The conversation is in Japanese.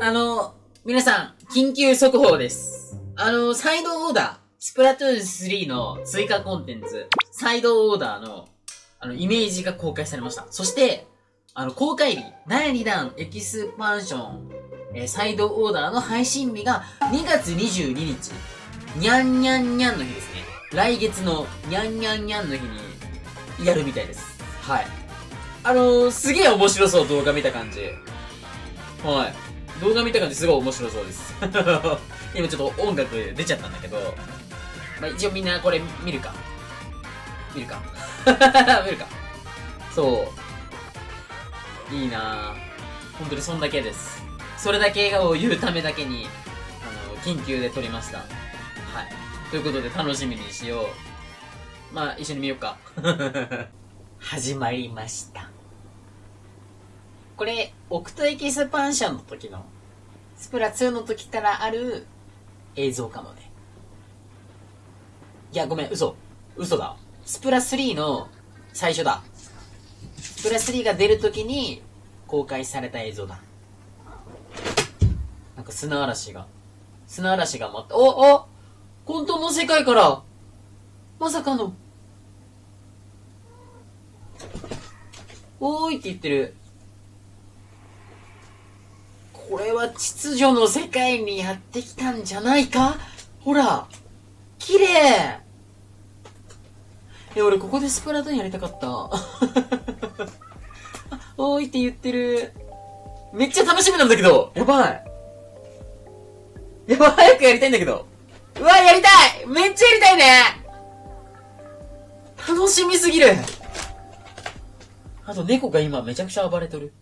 あの、皆さん、緊急速報です。あの、サイドオーダー、スプラトゥーン3の追加コンテンツ、サイドオーダーの、あの、イメージが公開されました。そして、あの、公開日、第2弾エキスパンション、えーサイドオーダーの配信日が2月22日、にゃんにゃんにゃんの日ですね。来月のにゃんにゃんにゃんの日に、やるみたいです。はい。あのー、すげえ面白そう、動画見た感じ。はい。動画見た感じすごい面白そうです。今ちょっと音楽出ちゃったんだけど、まあ、一応みんなこれ見るか。見るか。見るか。そう。いいなぁ。本当にそんだけです。それだけ笑顔を言うためだけに、あの、緊急で撮りました。はい。ということで楽しみにしよう。まあ、一緒に見ようか。始まりました。これ、オクトエキスパンションの時の、スプラ2の時からある映像かもね。いや、ごめん、嘘。嘘だ。スプラ3の最初だ。スプラ3が出る時に公開された映像だ。なんか砂嵐が、砂嵐が舞って、お、お混沌の世界から、まさかの、おーいって言ってる。これは秩序の世界にやってきたんじゃないか？ほら、綺麗え、俺ここでスプラトゥーンやりたかった。おーいって言ってる。めっちゃ楽しみなんだけどやばい。やばい、早くやりたいんだけど。うわ、やりたいめっちゃやりたいね楽しみすぎるあと猫が今めちゃくちゃ暴れとる。